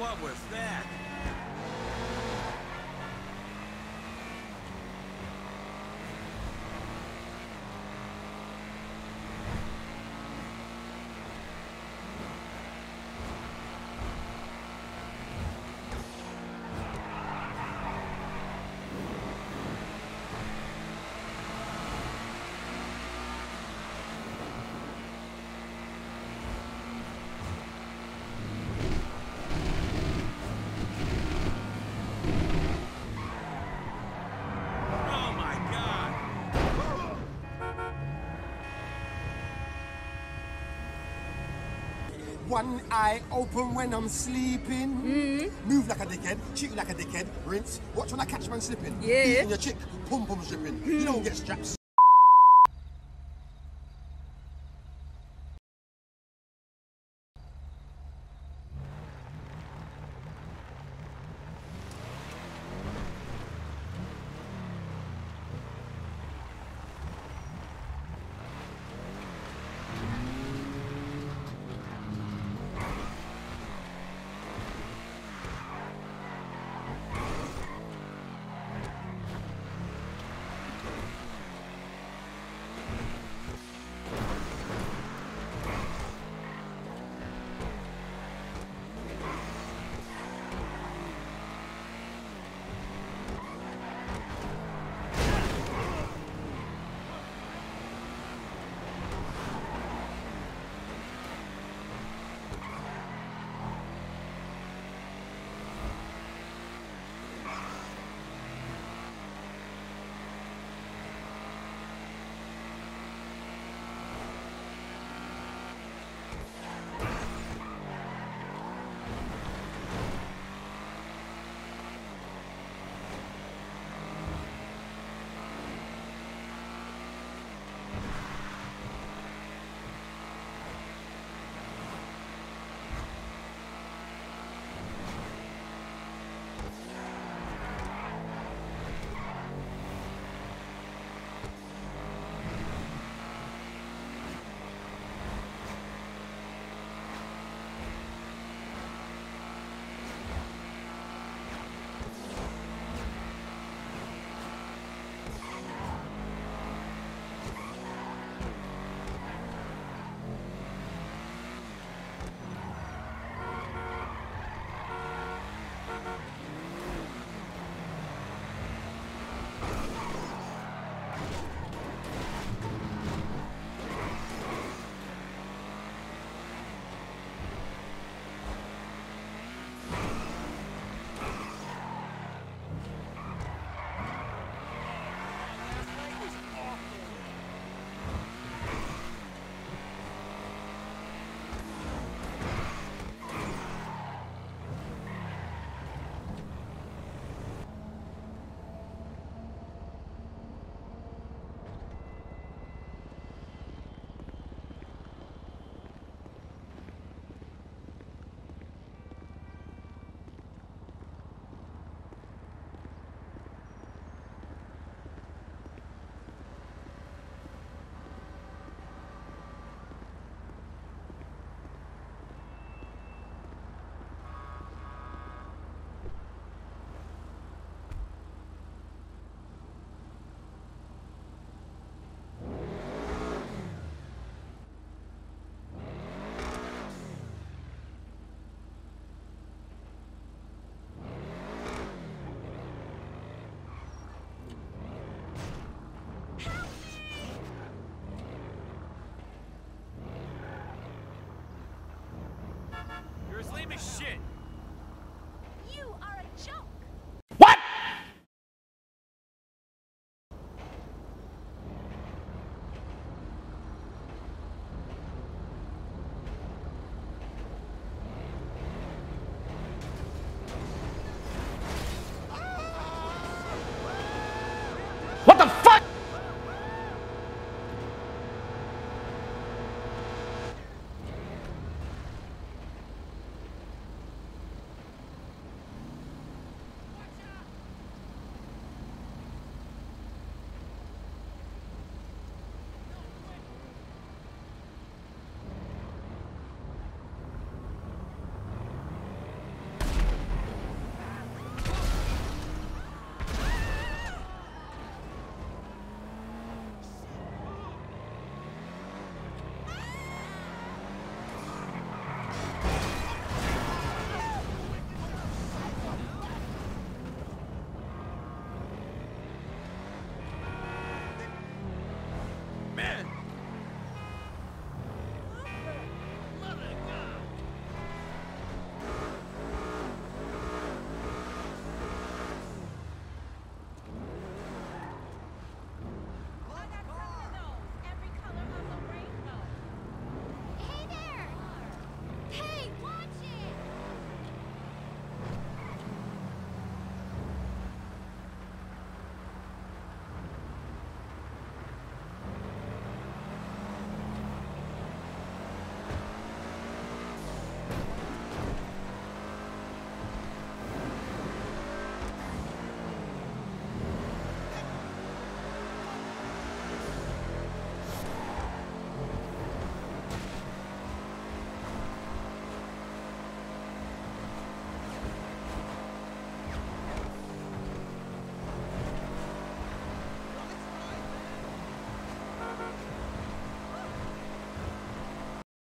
What was that? One eye open when I'm sleeping. Mm-hmm. Move like a dickhead, cheat like a dickhead, rinse. Watch when I catch man slipping. Yeah. Beating your chick, pum pum stripping. You hmm. don't get straps.